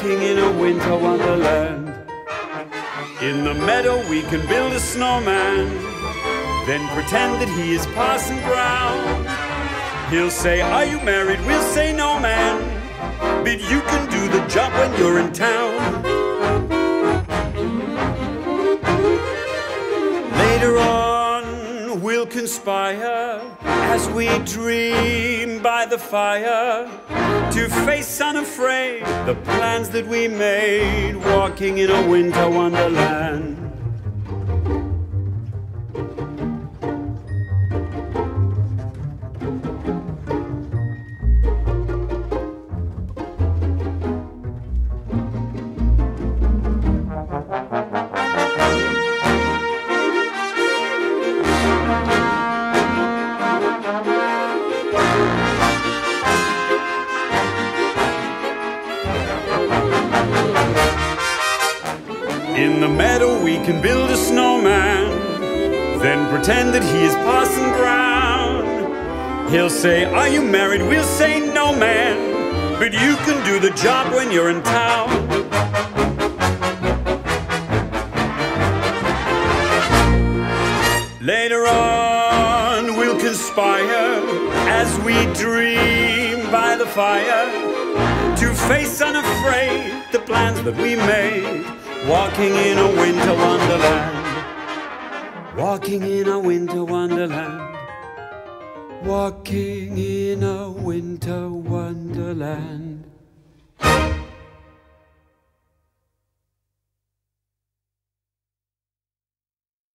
walking in a winter wonderland. In the meadow we can build a snowman, then pretend that he is Parson Brown. He'll say, Are you married? We'll say, No, man. But you can do the job when you're in town. Later on, conspire as we dream by the fire to face unafraid the plans that we made walking in a winter wonderland. In the meadow we can build a snowman, then pretend that he is Parson Brown. He'll say, Are you married? We'll say, No, man. But you can do the job when you're in town. Later on, we'll conspire as we dream by the fire to face plans that we made, walking in a winter wonderland. Walking in a winter wonderland. Walking in a winter wonderland.